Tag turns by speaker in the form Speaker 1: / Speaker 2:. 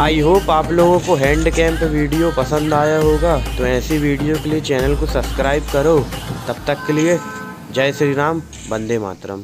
Speaker 1: I hope आप लोगों को हैंड कैंप वीडियो पसंद आया होगा। तो ऐसी वीडियो के लिए चैनल को सब्सक्राइब करो। तब तक के लिए जय श्री राम, वंदे मातरम।